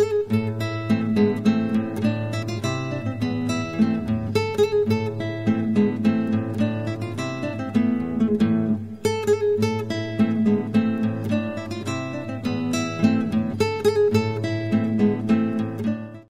Bye.